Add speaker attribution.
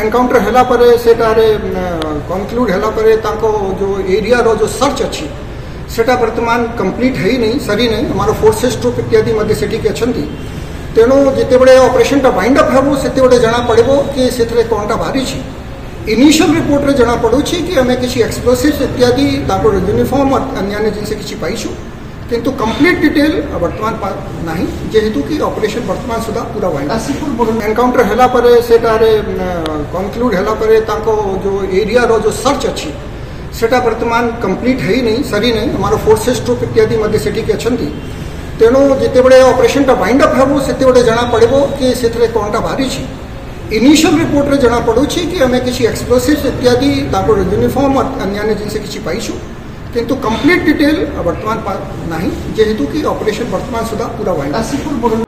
Speaker 1: encounter है conclude है जो एरिया रो जो सर्च अच्छी से वर्तमान कंप्लीट है ही नहीं सरी नहीं आम फोर्सेस ट्रुप इत्यादि से अच्छा तेणु जिते बड़े ऑपरेशन टा वाइंड अप हेबू से जना पड़ब कि से बाहरी इनिशियल रिपोर्ट रे जना पड़ू कि आम किसी एक्सप्लोसिव इत्यादि यूनिफर्म अन्न्य जिनसे किसी पाइ किंतु कंप्लीट डिटेल वर्तमान ना जेहेतु कि ऑपरेशन वर्तमान पूरा पुरा व्हायला एनकाउंटर हेलापर कंक्लूड कनक्लूड तांको जो एरिया रो जो सर्च अच्छी सेटा वर्तमान कंप्लीट है ही नहीं सरी नहीं हमारा फोर्सेस ट्रुप इत्यादि मध्य सेठी के अच्छा तेणु बडे ऑपरेशन टा वाइंड अप से बडे जना पड़बो कि सेथरे कोनटा भारी इनिशियल रिपोर्ट रे जना पड़ो कि हमें किसी एक्सप्लोसिव इत्यादि यूनिफर्म यूनिफॉर्म और अन्य जिनसे किसी पाइछु किंतु कंप्लीट डिटेल वर्तमान नहीं जेहेतु की ऑपरेशन वर्तमान सुद्धा पुरा व्हायला